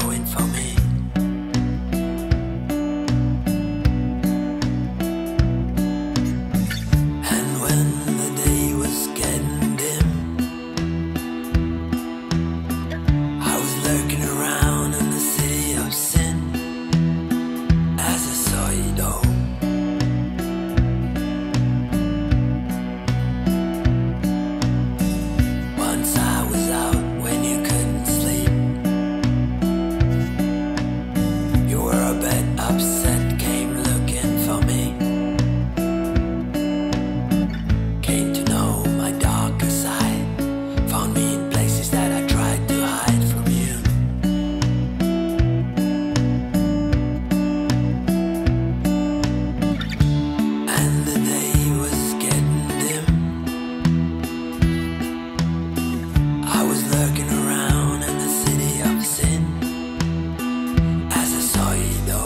growing from. I know.